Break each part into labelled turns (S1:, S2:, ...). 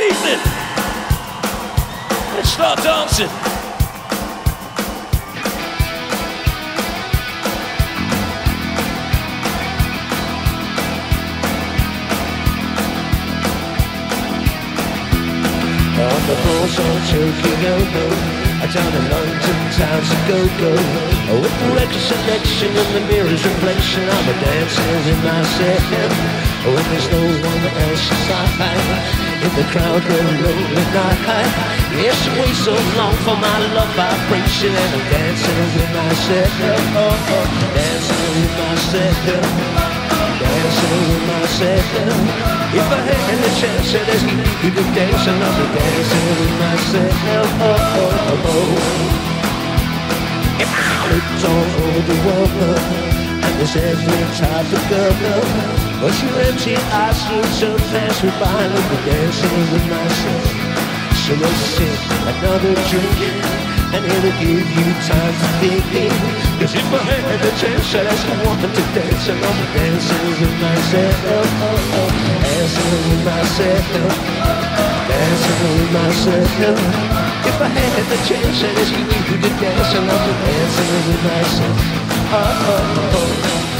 S1: evening. Let's start dancing. On the floors on Tokyo I down in London town a go go With the record selection and the mirror's reflection I'm a dancing with myself When there's no one else inside In the crowd when lonely night Yes, wait so long for my love vibration And I'm dancing with myself oh, oh, Dancing with myself dancing with myself. If I had the chance I'd ask you to dance, and I'll be dancing with myself. Oh, oh, oh. If I looked all over the world, and there's every type of girl, but your empty eyes seem to pass me by, I'll dancing with myself. So let's sing another drink and it'll give you time to think. Cause if I had the chance, I'd ask someone to dance, and I'm dancing with myself, dancing with myself, dancing with myself. If I had the chance, I'd ask you to dance, and I'm dancing with myself. Oh, oh, oh.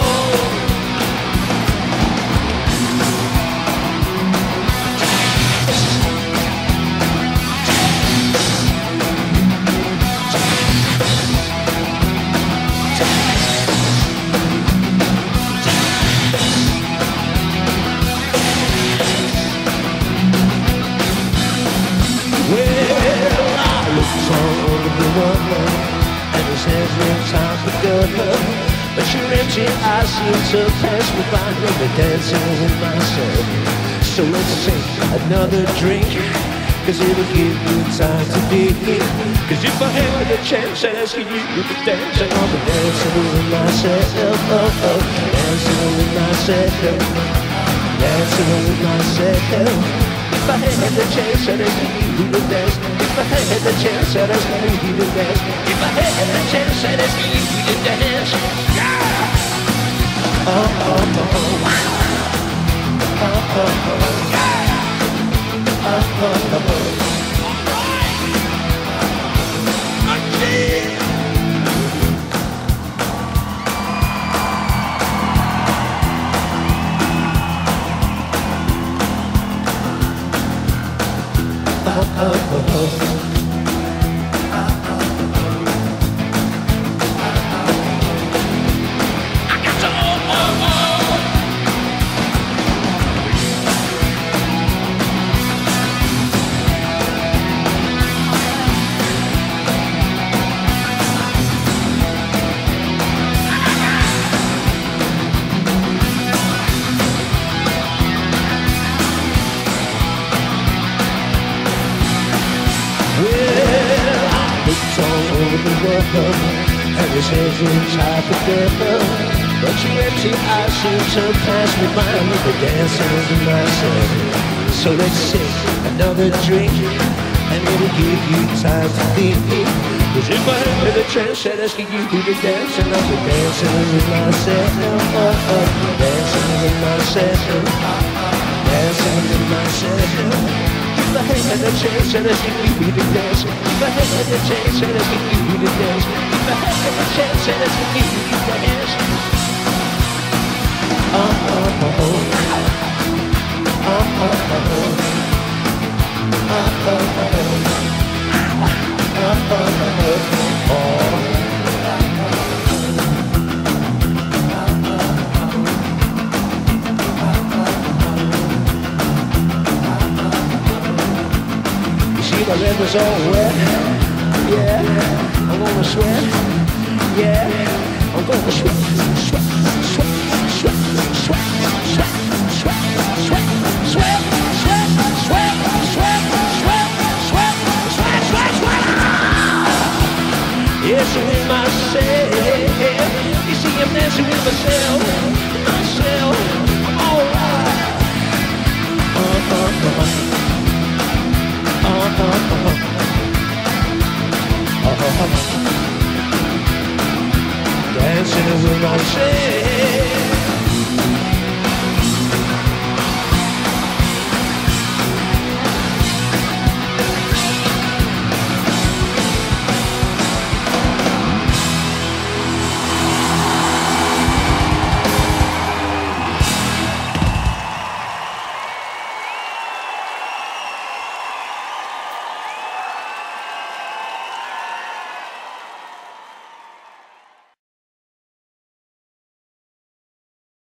S1: But your empty eyes seem to pass me by when we're dancing with myself. So let's take another drink, cause it'll give you time to think. Cause if I had the chance, I'd ask you to dance, and I'll be dancing with myself. Oh, oh, dancing with myself. Dancing with myself. If I had the chance, I'd ask you to dance. If I had the chance, I'd ask you to dance. If I had the chance, I'd ask you to dance. said asking you to dance and I'll be dancing with myself oh, oh, oh, oh. Well, I looked all over the world and his hands were tied together. But your empty eyes seem to pass me by with the dancing in my. So let's sip another drink and it'll give you time to think. Cause if I had the chance, trance, I'd ask you to dance And I'll be dancing with myself Dancing with myself Dancing with myself فهذا الشيء شرفي من الناس فهذا الشيء شرفي من الناس فهذا الشيء شرفي من الناس آه آه آه آه آه آه آه my river's all wet. Yeah, I'm gonna sweat. Yeah, I'm gonna sweat, sweat, sweat, sweat, sweat, sweat, sweat, sweat, sweat, sweat, sweat, sweat, sweat, sweat, sweat, sweat, sweat. Yes, with myself. You see, I'm dancing with myself, myself. Alright. Uh-huh. Dancing is my old